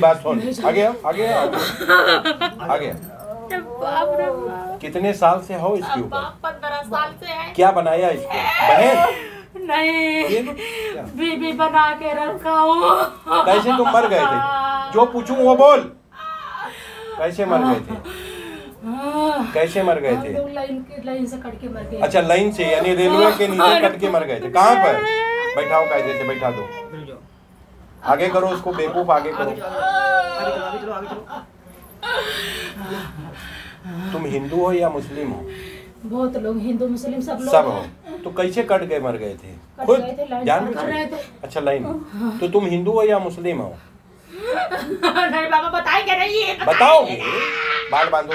बात सुन। आ गया आगे आओ आगे बाप रे बाप। कितने साल से हो इसके ऊपर? पंद्रह साल से है। क्या बनाया इसको? बहन नहीं। बीबी बना के रखा हूँ। कैसे तुम मर गए थे? जो पूछूँ वो बोल। कैसे मर गए थे? कैसे मर गए थे? लाइन लाइन से कट के मर गए। अच्छा लाइन से यानी रेलवे के नीचे कट के मर गए थे। कहाँ पर? बैठाओ कैसे से बैठा दो। आगे करो उसको बेवकूफ़ आगे करो। आगे आगे चलो आगे चलो तुम हिंदू हो या मुस्लिम हो? बहुत लोग हिंदू मुस्लिम सब लोग सब हो। तो कैसे कट गए मर गए थे? खुद गए थे, जान रहे थे। अच्छा लाइन। तो तुम हिंदू हो या मुस्लिम हो? नहीं बाबा बताएँगे नहीं। बताओगे? बाल बांधो।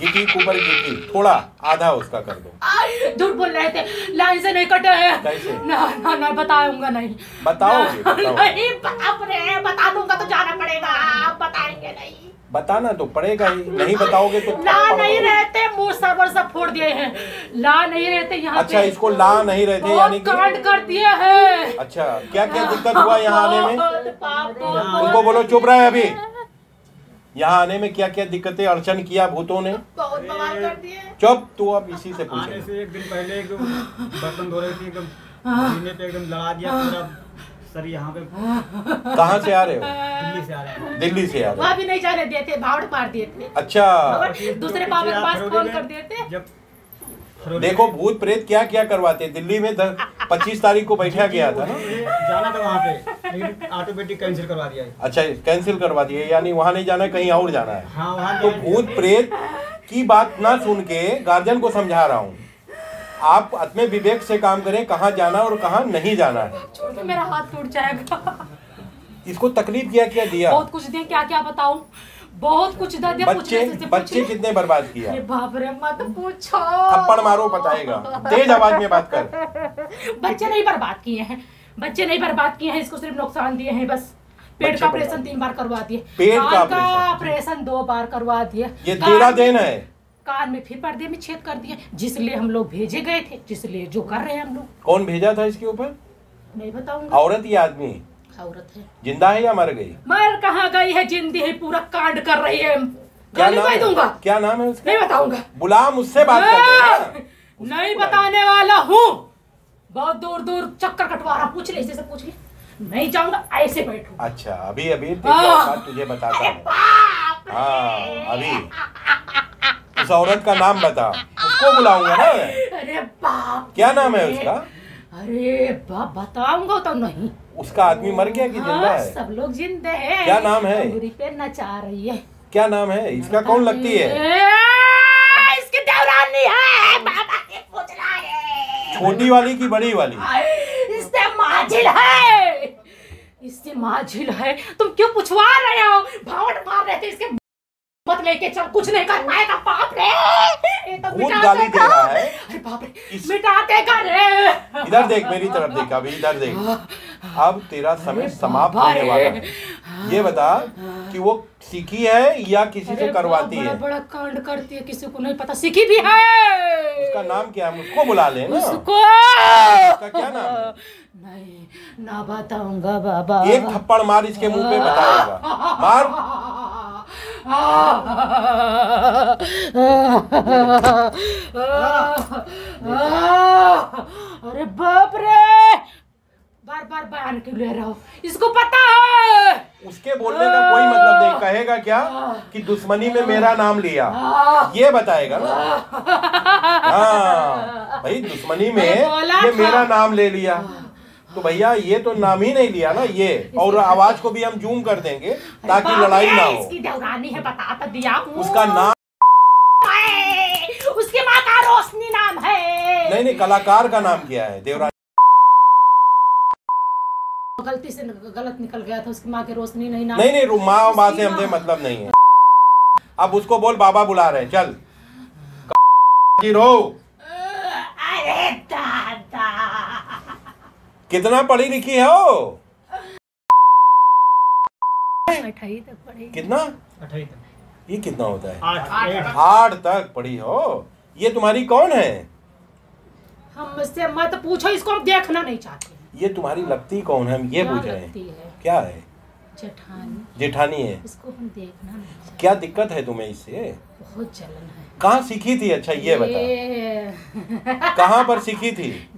गिटी ऊपर गिटी थोड़ा आधा उसका कर दो। झूठ बोल रहे थे। लाइन से नहीं कटे हैं। कैसे? ना ना ना बताऊँगा नहीं। बताओगे, बताओ। नहीं बाप रे बता दूँगा तो जाना पड़ेगा। बताएँगे नहीं। बताना तो पड़ेगा ही। नहीं बताओगे तो ला नहीं रहते मुँह सर्वर सब फोड़ दिए हैं। ला नहीं रहते यहाँ अच्छा इसको ला नहीं रहते यानी कि कांड कर दिए हैं। अच्छा क्या क्या दिक्कत हुआ यहाँ आने में? उनको बोलो चुप रहे अभी। यहाँ आने में क्या क्या दिक्कतें अड़चन किया भूतों ने? बहुत बवाल कर दिए चुप तू अब इसी से आने से एक दिन पहले एकदम बर्तन धो रही थी एकदम सीने पे एकदम लड़ा दिया पूरा। सर यहाँ पे कहाँ से आ रहे हो? दिल्ली से आ रहे हैं। दिल्ली से आ रहे वहाँ भी नहीं जाने दिए थे भावड़ मार दिए थे। हो अच्छा दूसरे बाबा के पास फ़ोन कर दिए थे। जब देखो भूत प्रेत क्या क्या करवाते हैं। दिल्ली में पच्चीस तारीख को बैठा गया था। जाना था वहाँ पे लेकिन ऑटोमेटिक कैंसिल करवा दिया है। अच्छा कैंसिल करवा दिए यानी वहाँ नहीं जाना है कहीं और जाना है। हाँ वहाँ तो भूत प्रेत की बात ना सुन के गार्जियन को समझा रहा हूँ। आप अपने विवेक से काम करें कहाँ जाना और कहाँ नहीं जाना है। छोड़ मेरा हाथ टूट जाएगा। इसको तकलीफ़ क्या क्या दिया? बहुत कुछ दिया क्या क्या बताऊँ? बहुत कुछ दे दिया बच्चे बच्चे कितने बर्बाद किया? बाप रे मत पूछो। थप्पड़ मारो बताएगा। तेज आवाज़ में बात कर। बच्चे नहीं बर्बाद किए हैं। बच्चे नहीं बर्बाद किए हैं इसको सिर्फ़ नुकसान दिए हैं बस। पेट का ऑपरेशन तीन बार करवा दिए। पेट का ऑपरेशन? दो बार करवा दिए। ये तेरा देन है। कान में फिर पर्दे में छेद कर दिए जिसलिए हम लोग भेजे गए थे जिसलिए जो कर रहे हैं हम लोग। कौन भेजा था इसके ऊपर? नहीं बताऊँगा। औरत या आदमी? औरत है। ज़िंदा है या मर गई? मर कहाँ गई है? जिंदी है पूरा कांड कर रही है। क्या नाम दूँगा। क्या नाम है उसका? नहीं बताऊँगा। बुला मुझसे बात हैं नहीं बताने वाला हूँ। बहुत दूर दूर चक्कर कटवा रहा पूछ ले से पूछ ले। नहीं जाऊँगा ऐसे बैठू अच्छा अभी अभी तेरी हाँ। तुझे बताता हूँ। हाँ अभी। उस औरत का नाम बता। उसको बुलाऊँगा ना अरे बाप क्या नाम है उसका? अरे बाप बताऊँगा तो नहीं। उसका आदमी मर गया कि ज़िंदा हाँ, है सब लोग जिंदे हैं। क्या नाम है? पे नचा रही है। क्या नाम है? इसका कौन लगती है? इसकी देवरानी है बाबा ने पूछ रहा है। छोटी वाली की बड़ी वाली? इससे माजिल है। इससे माजिल है। तुम क्यों पूछवा रहे हो? भावट मार रहे थे इसके मत लेके चल कुछ नहीं कर पाएगा बाप रे! ये तो मिटा देगा। है। अरे बाप रे इस- मिटा देगा रे। इधर देख मेरी तरफ़ देख अभी इधर देख। अब तेरा समय समाप्त होने वाला है। ये बता कि वो सीखी है या किसी से करवाती बड़ा है? बड़ा कांड करती है किसी को नहीं पता। सीखी भी है। उसका नाम क्या है? उसको बुला ले ना। उसको। उसका क्या नाम है? नहीं ना बताऊँगा बाबा। एक थप्पड़ मार इसके मुँह पे बताएगा मार। अरे बाप रे! बार बार बयान क्यों ले रहा हो। इसको पता है! उसके बोलने का कोई मतलब नहीं। कहेगा क्या कि दुश्मनी में मेरा नाम लिया? ये बताएगा ना। हाँ भाई दुश्मनी में ये मेरा नाम ले लिया। तो भैया ये तो नाम ही नहीं लिया ना ये। और आवाज़ को भी हम जूम कर देंगे ताकि लड़ाई ना हो। इसकी है बता तो दिया उसका नाम उसकी माँ का रोशनी नाम है। नहीं नहीं कलाकार का नाम क्या है? देवराज गलती से गलत निकल गया था उसकी माँ की रोशनी नहीं नाम। नहीं नहीं माँ और माँ से हमसे मतलब नहीं है। अब उसको बोल बाबा बुला रहे हैं, चल। जी रो अरे दादा कितना पढ़ी लिखी है हो? अठाई तक कितना? अठाई तक। ये कितना होता है? आठ। तक। पढ़ी हो। ये तुम्हारी कौन है? हमसे मत पूछो इसको हम देखना नहीं चाहते। ये तुम्हारी लगती कौन है? हम ये पूछ रहे हैं। क्या है? जेठानी। जेठानी है। इसको हम देखना नहीं चाहते। क्या दिक्कत है तुम्हें इससे? बहुत जलन है। कहाँ सीखी थी? अच्छा ये ये बता कहाँ पर सीखी थी?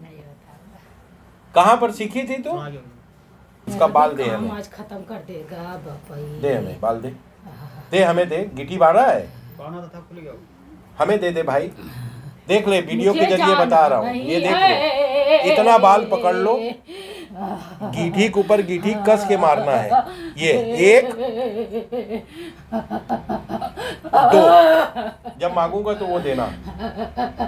कहाँ पर सीखी थी तू? उसका बाल दे हमें। आज खत्म कर देगा दे हमें बाल दे। दे हमें दे। गिटी बाड़ा है? तो था खुल गया। हमें दे दे भाई। देख ले वीडियो के ज़रिए बता रहा हूँ। ये देख ले इतना बाल पकड़ लो। गीठी के ऊपर गीठी कस के मारना है। ये एक दो। जब मांगूँगा तो वो देना।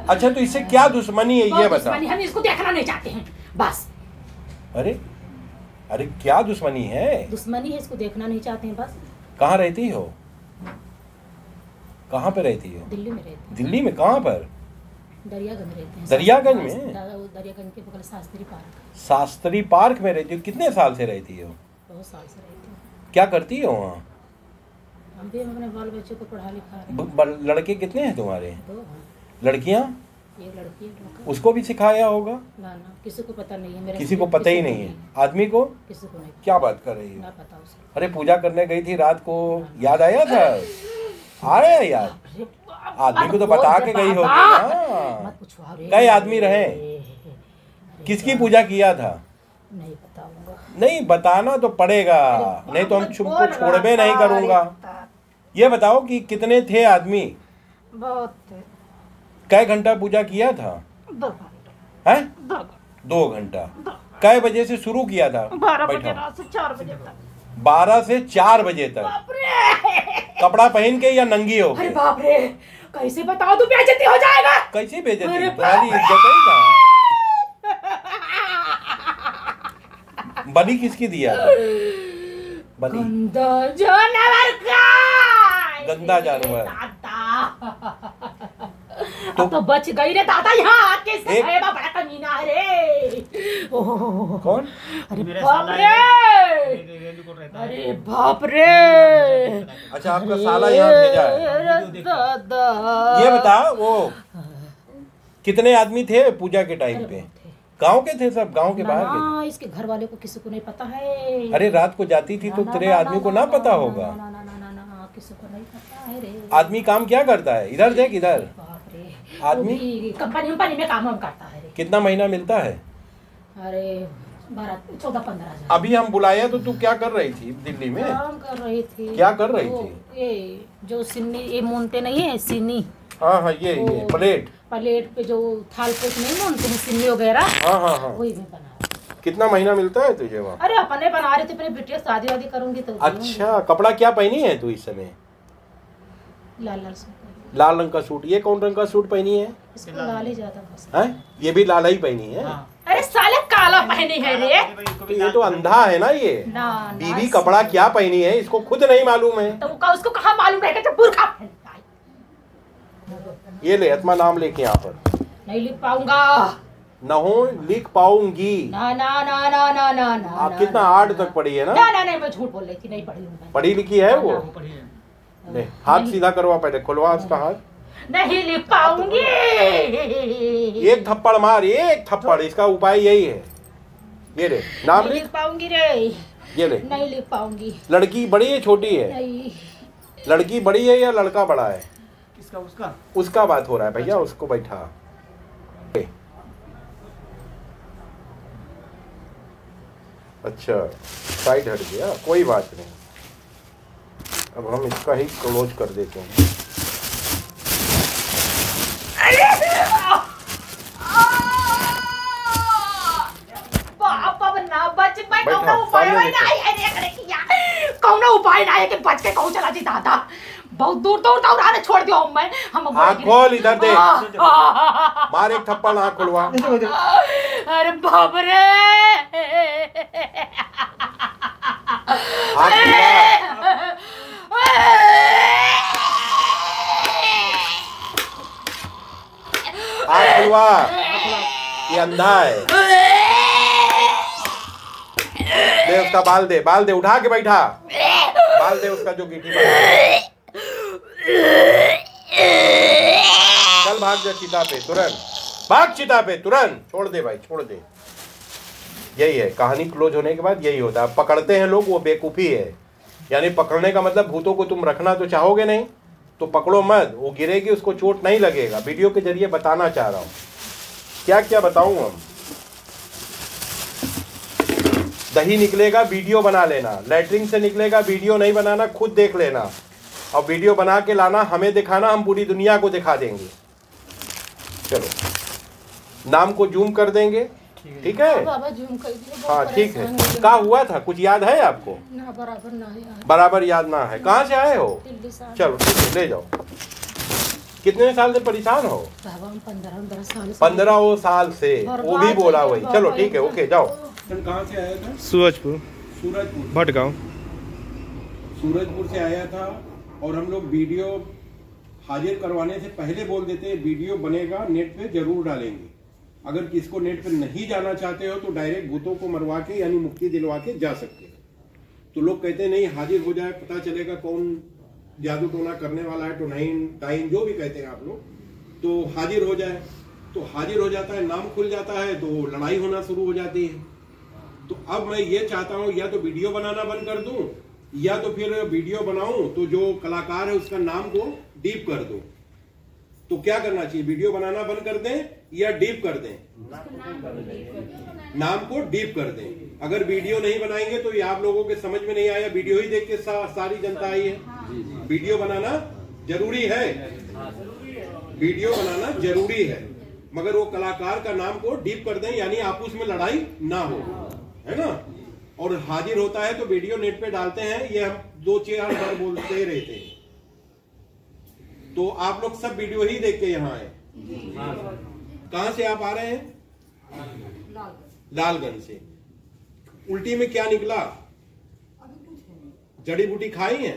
अच्छा तो इससे क्या दुश्मनी है ये बता। हम इसको देखना नहीं चाहते हैं। बस। अरे अरे क्या दुश्मनी है? दुश्मनी है इसको देखना नहीं चाहते हैं बस। कहाँ रहती हो? कहाँ पे रहती हो? दिल्ली में रहते हैं। दिल्ली में कहाँ पर? दरियागंज रहते हैं। दरियागंज में? दरियागंज के बगल शास्त्री पार्क। शास्त्री पार्क में रहती हो? कितने साल से रहती हो? बहुत साल से रहते हैं। क्या करती हो वहाँ? हम भी अपने बाल बच्चों को पढ़ा लिखा रहे लड़के कितने हैं तुम्हारे? दो लड़कियाँ? एक लड़की लड़का। उसको भी सिखाया होगा? ना ना किसी को पता नहीं है मेरे किसी को पता ही नहीं है। आदमी को? किसी को नहीं। क्या बात कर रही है? पता अरे पूजा करने गई थी रात को। याद आया था? आ रहे हैं याद आदमी को तो बता के गई होगी कई आदमी रहे? किसकी पूजा किया था? नहीं बताऊँगा। नहीं बताना तो पड़ेगा। नहीं तो हम तुमको छोड़बे नहीं करूँगा। ये बताओ कि कितने थे आदमी? बहुत कै घंटा पूजा किया था? दो घंटे। दो घंटा। कै बजे से शुरू किया था? बारह बजे से चार बजे तक। बारह से चार बजे तक। कपड़ा पहन के या नंगी हो अरे बाप रे कैसे बताओ तू बेइज्जती हो जाएगा? कैसी बेइज्जती? तुम्हारी इज़्ज़त है कहाँ बलि किसकी दिया था बलि। गंदा जानवर का! गंदा जानवर। तो- अब तो बच गई रे दादा यहाँ आके से। है बड़ा कमीना है रे ओह कौन? अरे बाप रे! है। अरे बाप रे! अच्छा आपका साला यहाँ भेजा है। अरे दादा। ये बता वो कितने आदमी थे पूजा के टाइम पे? गाँव के थे सब? गाँव के ना, बाहर के ना, इसके घर वाले को किसी को नहीं पता है। अरे रात को जाती थी तो तेरे आदमी को ना पता होगा। आदमी काम क्या करता है? इधर देख इधर। आदमी? कंपनी कंपनी में काम हम करता है कितना महीना मिलता है? अरे चौदह पंद्रह अभी हम बुलाया तो तू क्या कर रही थी दिल्ली में? काम कर रही थी? क्या कर रही थी? ये जो सिन्नी ये मोनते नहीं है? सिन्नी। हाँ हाँ ये ये प्लेट। प्लेट पे जो थाल पोट नहीं मोनते हैं? सिन्नी वगैरह? हाँ हाँ हाँ। वही में बना। कितना महीना मिलता है तुझे वहाँ? अरे अपने बना रहे थे अपने बेटे शादी वादी करूँगी तो अच्छा कपड़ा क्या पहनी है तू इस समय? लाल लाल सूट लाल रंग का सूट ये कौन रंग का सूट पहनी है? लाल ही ज़्यादा पसंद हैं। ये भी लाल ही पहनी है? हाँ। अरे साले काला पहनी है रे इसको तो ये तो अंधा है ना ये। ना बीवी कपड़ा क्या पहनी है इसको खुद नहीं मालूम है। तो का उसको कहाँ मालूम रहेगा जब बुरखा पहनता है ये ले अपना नाम लेके यहाँ पर। नहीं लिख पाऊँगा। न हो लिख पाऊँगी। ना ना ना ना ना ना ना आप कितना आठ तक पढ़ी है ना? ना ना नहीं मैं झूठ बोल रही थी नहीं पढ़ी हूँ पढ़ी लिखी है वो? ना, पढ़िए ले हाथ सीधा करवा पहले खुलवा उसका हाथ। नहीं लिख पाऊँगी। एक थप्पड़ मार एक थप्पड़ इसका उपाय यही है। ये ले नाम लिख लिख पाऊँगी रे। ये ले नहीं लिख पाऊँगी। लड़की बड़ी है छोटी है? नहीं। लड़की बड़ी है या लड़का बड़ा है? किसका उसका? उसका बात हो रहा है भैया उसको बैठा। अच्छा साइड हट गया कोई बात नहीं अब हम इसका ही क्लोज कर देते हैं ना उपाय ना ना है कि बच के कहूँ चला जी दादा बहुत दूर दूर तक छोड़ दियो मैं हम खोल इधर देख मार एक थप्पड़ आँख खुलवा अरे बाप रे ये अंधा है दे उसका बाल दे बाल दे, उठा के बैठा। बाल दे उसका जो गिटी चल भाग जा चिता पे, तुरंत। भाग चिता पे, तुरंत। छोड़ दे भाई, छोड़ दे। यही है, कहानी क्लोज होने के बाद यही होता है। पकड़ते हैं लोग, वो बेकूफी है। यानी पकड़ने का मतलब भूतों को तुम रखना तो चाहोगे नहीं तो पकड़ो मत, वो गिरेगी, उसको चोट नहीं लगेगा। वीडियो के ज़रिए बताना चाह रहा हूँ। क्या क्या बताऊँ हम? दही निकलेगा, वीडियो बना लेना। लेटरिन से निकलेगा, वीडियो नहीं बनाना, खुद देख लेना। और वीडियो बना के लाना, हमें दिखाना, हम पूरी दुनिया को दिखा देंगे। चलो। नाम को जूम कर देंगे। ठीक है। बाबा जूम कर दिए बहुत हाँ ठीक है। हो। क्या हुआ था? कुछ याद है आपको? ना बराबर ना है बराबर याद ना है। कहाँ से आए हो? दिल्ली से आए। चलो ठीक है ले जाओ। कितने साल से परेशान हो? पंद्रह पंद्रह साल से। साल से। वो भी बोला वही। चलो ठीक है ओके जाओ। कहाँ से आया था? सूरजपुर। सूरजपुर। भटगांव। सूरजपुर से आया था और हम लोग वीडियो हाजिर करवाने से पहले बोल देते हैं वीडियो बनेगा नेट पे ज़रूर डालेंगे। अगर किसको नेट पर नहीं जाना चाहते हो तो डायरेक्ट भूतों को मरवा के, यानी मुक्ति दिलवा के जा सकते हो। तो लोग कहते हैं, नहीं, हाजिर हो जाए, पता चलेगा कौन जादू टोना करने वाला है, टोनाइन, टाइन, जो भी कहते हैं आप लोग। तो हाजिर हो जाए। तो हाजिर हो जाता है, नाम खुल जाता है तो लड़ाई होना शुरू हो जाती है। तो अब मैं ये चाहता हूँ, या तो वीडियो बनाना बंद कर दूँ, या तो फिर वीडियो बनाऊँ तो जो कलाकार है उसका नाम को डीप कर दूँ। तो क्या करना चाहिए? वीडियो बनाना बंद कर दें या डीप कर दें। नाम को डीप कर दें। अगर वीडियो नहीं बनाएँगे तो ये आप लोगों के समझ में नहीं आया। वीडियो ही देख के सा, सारी जनता आई है। वीडियो बनाना ज़रूरी है। वीडियो बनाना ज़रूरी है। मगर वो कलाकार का नाम को डीप कर दें यानी आपस में लड़ाई ना हो। है ना? और हाजिर होता है तो वीडियो नेट पे डालते हैं। ये हम दो चार बार बोलते रहते हैं। तो आप लोग सब वीडियो ही देख के यहाँ आए। कहा से आप आ रहे हैं? लालगंज से। उल्टी में क्या निकला? जड़ी बूटी खाई है?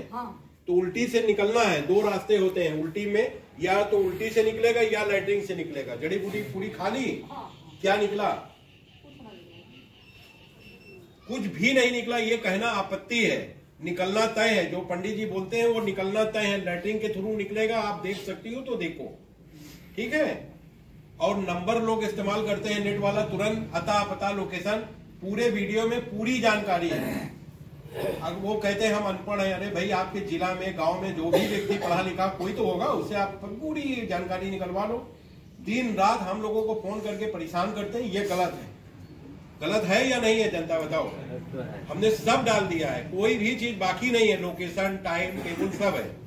तो उल्टी से निकलना है दो रास्ते होते हैं उल्टी में या तो उल्टी से निकलेगा या लैटरिन से निकलेगा। जड़ी बूटी पूरी खा ली? क्या निकला? कुछ भी नहीं निकला ये कहना आपत्ति है। निकलना तय है जो पंडित जी बोलते हैं वो निकलना तय है। लैटरिन के थ्रू निकलेगा आप देख सकती हो तो देखो। ठीक है? और नंबर लोग इस्तेमाल करते हैं नेट वाला तुरंत अता पता लोकेशन पूरे वीडियो में पूरी जानकारी है। अब वो कहते हैं हम अनपढ़ हैं। अरे भाई आपके जिला में गाँव में जो भी व्यक्ति पढ़ा लिखा कोई तो होगा उससे आप पूरी जानकारी निकलवा लो। दिन रात हम लोगों को फ़ोन करके परेशान करते हैं ये गलत है। गलत है या नहीं है जनता बताओ। हमने सब डाल दिया है कोई भी चीज़ बाकी नहीं है लोकेशन टाइम टेबल सब है।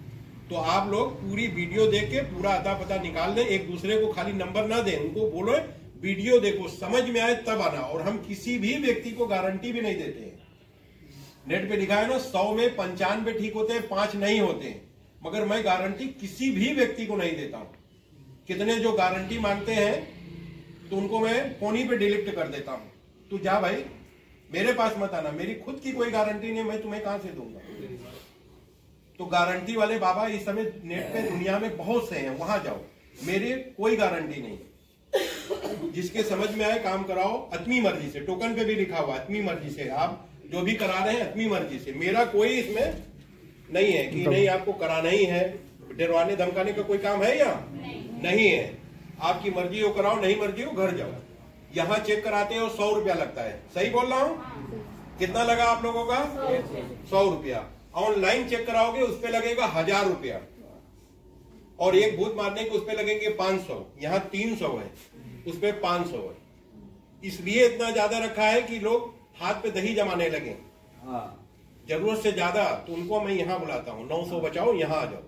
तो आप लोग पूरी वीडियो देख के पूरा अता पता निकाल दें एक दूसरे को खाली नंबर ना दें, उनको बोलो, वीडियो देखो, समझ में आए तब आना। और हम किसी भी व्यक्ति को गारंटी भी नहीं देते। नेट पे लिखा है ना, सौ में पंचानवे ठीक होते हैं, पाँच नहीं होते हैं। मगर मैं गारंटी किसी भी व्यक्ति को नहीं देता हूँ। कितने जो गारंटी मांगते हैं तो उनको मैं फ़ोन ही पे डिलीट कर देता हूँ। तू जा भाई, मेरे पास मत आना, मेरी खुद की कोई गारंटी नहीं मैं तुम्हें कहाँ से दूँगा? तो गारंटी वाले बाबा इस समय नेट पे दुनिया में बहुत से हैं, वहाँ जाओ। मेरे कोई गारंटी नहीं। जिसके समझ में आए, काम कराओ, अपनी मर्ज़ी से। टोकन पे भी लिखा हुआ, अपनी मर्ज़ी से। आप जो भी करा रहे हैं, अपनी मर्ज़ी से। मेरा कोई इसमें नहीं है कि नहीं, आपको कराना ही है। डरवाने, धमकाने का कोई काम है या? नहीं है। आपकी मर्ज़ी हो कराओ, नहीं मर्ज़ी हो, घर जाओ। यहाँ चेक कराते हो सौ रुपया लगता है। सही बोल रहा हूँ? कितना लगा आप लोगों का? सौ रुपया। ऑनलाइन चेक कराओगे उस पर लगेगा हज़ार रुपया। और एक भूत मारने के उस पर लगेंगे पाँच सौ। यहाँ तीन सौ है उस पर पाँच सौ है। इसलिए इतना ज़्यादा रखा है कि लोग हाथ पे दही जमाने लगे। ज़रूरत से ज़्यादा तो उनको मैं यहाँ बुलाता हूँ नौ सौ बचाओ यहाँ आ जाओ।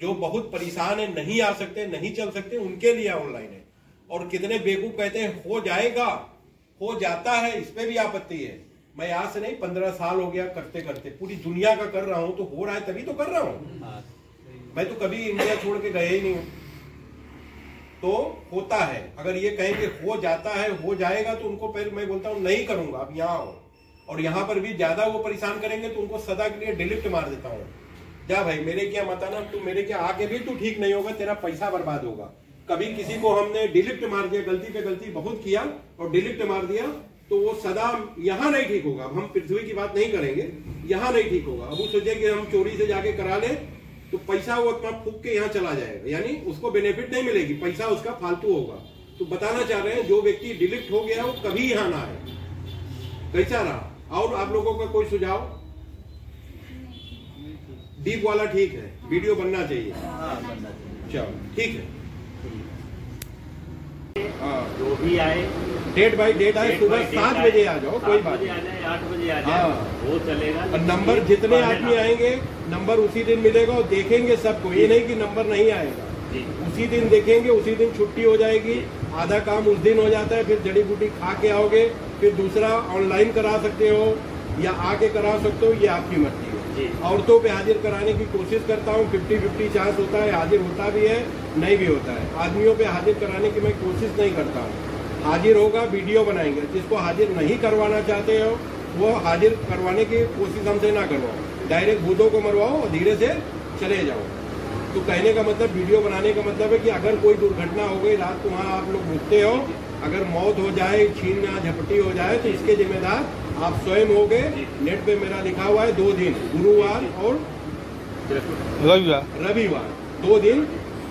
जो बहुत परेशान है नहीं आ सकते नहीं चल सकते उनके लिए ऑनलाइन है। और कितने बेवकूफ़ कहते हैं हो जाएगा हो जाता है इस पे भी आपत्ति है। मैं आज से नहीं, पंद्रह साल हो गया करते करते। पूरी दुनिया का कर रहा हूँ तो हो रहा है तभी तो कर रहा हूँ। मैं तो कभी इंडिया छोड़ के गए ही नहीं हूँ। तो होता है, अगर ये कहें कि हो जाता है, हो जाएगा तो उनको पहले मैं बोलता हूँ, नहीं करूँगा, अब यहाँ आओ। और यहाँ पर भी ज़्यादा वो परेशान करेंगे तो उनको सदा के लिए डिलीट मार देता हूँ। जा भाई, मेरे क्या मत आना, तू मेरे क्या, आगे भी तू ठीक नहीं होगा, तेरा पैसा बर्बाद होगा। कभी किसी को हमने डिलीट मार दिया, गलती पे गलती बहुत किया, और डिलीट मार दिया तो वो सदा यहाँ नहीं ठीक होगा। अब हम पृथ्वी की बात नहीं करेंगे। यहाँ नहीं ठीक होगा। अब वो सोचे कि हम चोरी से जाके करा ले तो पैसा वो अपना फूक के यहाँ चला जाएगा। यानी उसको बेनिफिट नहीं मिलेगी। पैसा उसका फालतू होगा। तो बताना चाह रहे हैं जो व्यक्ति डिलीट हो गया वो कभी यहाँ ना आए। कैसा रहा? और आप लोगों का कोई सुझाव? डीप वाला ठीक है। वीडियो बनना चाहिए। हाँ बनना चाहिए। चलो ठीक है। हाँ जो भी आए डेट बाई डेट आए सुबह सात बजे आ जाओ कोई बात नहीं। आठ बजे आ हाँ। वो चलेगा और नंबर जितने आदमी आएँगे नंबर उसी दिन मिलेगा और देखेंगे सबको ये नहीं कि नंबर नहीं आएगा। उसी दिन देखेंगे उसी दिन छुट्टी हो जाएगी आधा काम उस दिन हो जाता है फिर जड़ी बूटी खा के आओगे फिर दूसरा ऑनलाइन करा सकते हो या आके करा सकते हो ये आपकी मर्ज़ी है। औरतों पे हाजिर कराने की कोशिश करता हूँ फिफ्टी फिफ्टी चांस होता है हाजिर होता भी है नहीं भी होता है। आदमियों पे हाजिर कराने की मैं कोशिश नहीं करता हूँ। हाजिर होगा वीडियो बनाएँगे। जिसको हाजिर नहीं करवाना चाहते हो वो हाजिर करवाने की कोशिश हमसे ना करवाओ। डायरेक्ट भूतों को मरवाओ और धीरे से चले जाओ। तो कहने का मतलब वीडियो बनाने का मतलब है कि अगर कोई दुर्घटना हो गई रात को वहाँ आप लोग रुकते हो अगर मौत हो जाए छीन या झपटी हो जाए तो इसके जिम्मेदार आप स्वयं हो गए नेट पे मेरा लिखा हुआ है दो दिन गुरुवार और बिल्कुल रविवार। दो दिन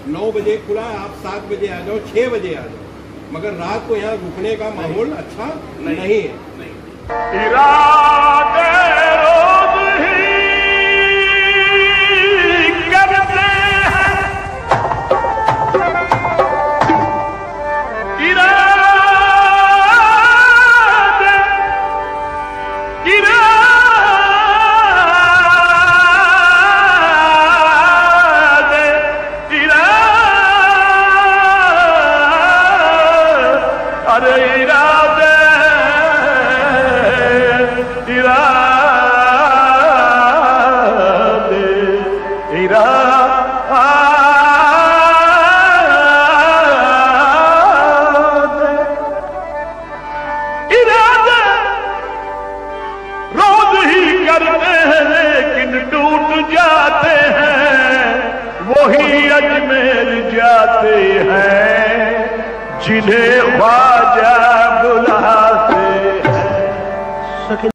नौ बजे खुला आप सात बजे आ जाओ छह बजे आ जाओ। मगर रात को यहाँ रुकने का माहौल अच्छा नहीं है। नहीं।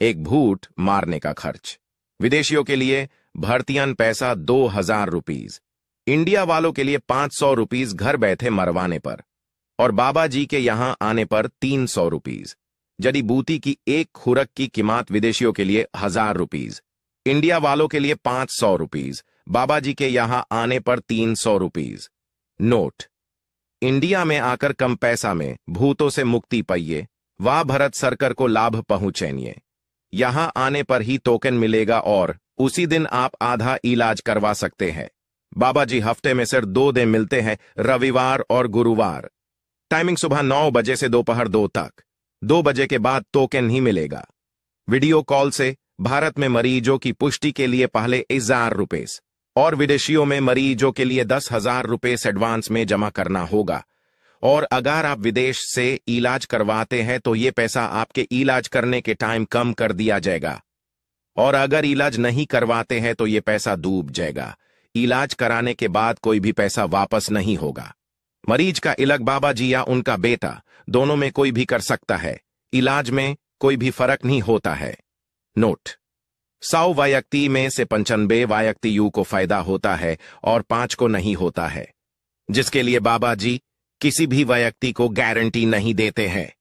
एक भूत मारने का खर्च। विदेशियों के लिए भर्तियन पैसा दो हज़ार रुपीज़ इंडिया वालों के लिए पाँच सौ रुपीज़ घर बैठे मरवाने पर। और बाबा जी के यहाँ आने पर तीन सौ रुपीज़ जड़ी बूती की एक खुरक की कीमत विदेशियों के लिए हज़ार रुपीज़ इंडिया वालों के लिए पाँच सौ रुपीज़ बाबा जी के यहाँ आने पर तीन सौ रुपीज़ नोट। इंडिया में आकर कम पैसा में भूतों से मुक्ति पाइए, वाह भरत सरकर को लाभ पहुंचेनिए यहाँ आने पर ही टोकन मिलेगा और उसी दिन आप आधा इलाज करवा सकते हैं। बाबा जी, हफ़्ते में सिर्फ़ दो दिन मिलते हैं, रविवार और गुरुवार। टाइमिंग सुबह नौ बजे से दोपहर दो तक। दो बजे के बाद टोकन ही मिलेगा। वीडियो कॉल से भारत में मरीजों की पुष्टि के लिए पहले हज़ार रुपए और विदेशियों में मरीजों के लिए दस हज़ार रुपए एडवांस में जमा करना होगा। और अगर आप विदेश से इलाज करवाते हैं तो ये पैसा आपके इलाज करने के टाइम कम कर दिया जाएगा। और अगर इलाज नहीं करवाते हैं तो ये पैसा डूब जाएगा। इलाज कराने के बाद कोई भी पैसा वापस नहीं होगा। मरीज़ का इलाज बाबा जी या उनका बेटा, दोनों में कोई भी कर सकता है। इलाज में कोई भी फ़र्क नहीं होता है। नोट। सौ वायक्ति में से पंचानबे वायक्ति यू को फ़ायदा होता है और पाँच को नहीं होता है। जिसके लिए बाबा जी किसी भी व्यक्ति को गारंटी नहीं देते हैं।